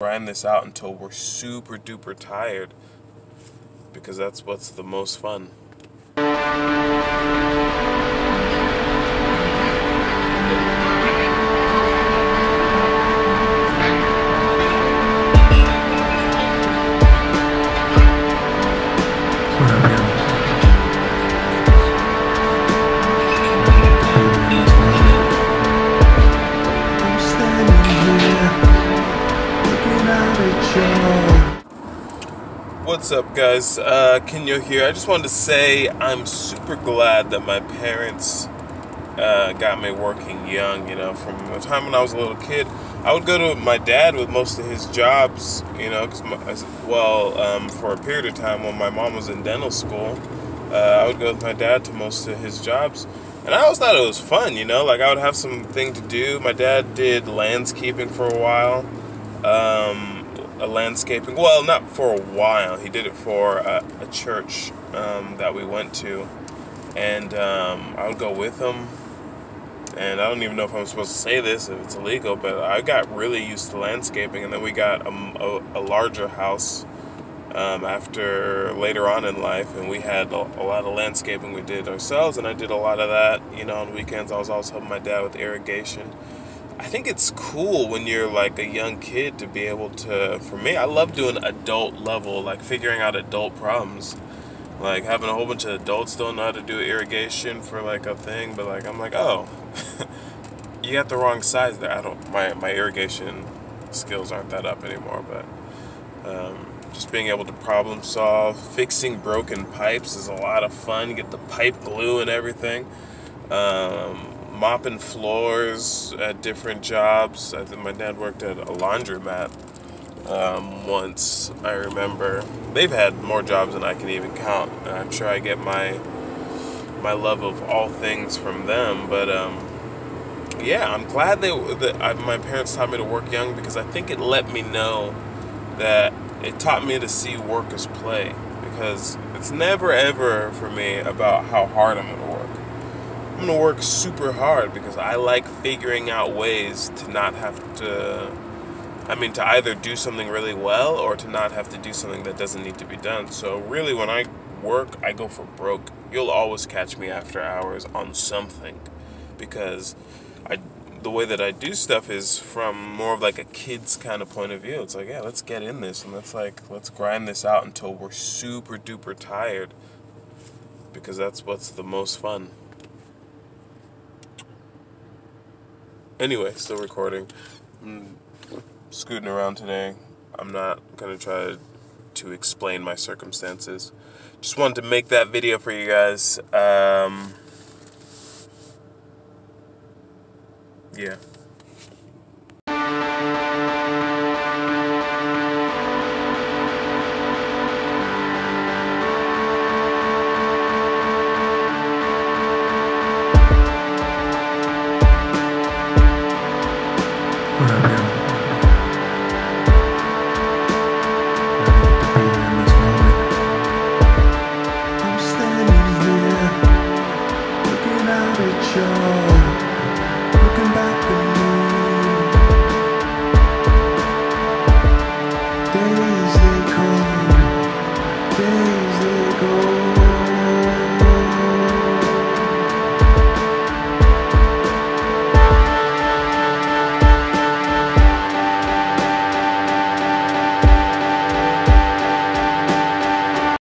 grind this out until we're super duper tired because that's what's the most fun. What's up, guys? Uh, Kinyo here. I just wanted to say I'm super glad that my parents uh, got me working young. You know, from the time when I was a little kid, I would go to my dad with most of his jobs. You know, because well, um, for a period of time when my mom was in dental school, uh, I would go with my dad to most of his jobs. And I always thought it was fun, you know, like I would have something to do. My dad did landscaping for a while. Um, a landscaping. Well, not for a while. He did it for a, a church um, that we went to, and um, I would go with him. And I don't even know if I'm supposed to say this if it's illegal, but I got really used to landscaping, and then we got a, a, a larger house um, after later on in life, and we had a, a, lot of landscaping we did ourselves, and I did a lot of that. You know, on weekends I was also helping my dad with irrigation. I think it's cool when you're like a young kid to be able to. For me, I love doing adult level, like figuring out adult problems. Like having a whole bunch of adults don't know how to do irrigation for like a thing, but like I'm like, oh, you got the wrong size there. I don't. My my irrigation skills aren't that up anymore, but um, just being able to problem solve, fixing broken pipes is a lot of fun. You get the pipe glue and everything. Um, mopping floors at different jobs. I think my dad worked at a laundromat um, once. I remember they've had more jobs than I can even count. I'm sure I get my my love of all things from them. But um, yeah, I'm glad they that I, my parents taught me to work young because I think it let me know that it taught me to see work as play because it's never ever for me about how hard I'm gonna work. I'm gonna work super hard because I like figuring out ways to not have to. I mean, to either do something really well or to not have to do something that doesn't need to be done. So, really, when I work, I go for broke. You'll always catch me after hours on something because I the way that I do stuff is from more of like a kid's kind of point of view. It's like, yeah, let's get in this and let's like let's grind this out until we're super duper tired because that's what's the most fun. Anyway, still recording. I'm scooting around today. I'm not gonna try to explain my circumstances. Just wanted to make that video for you guys. Um, yeah. Yeah.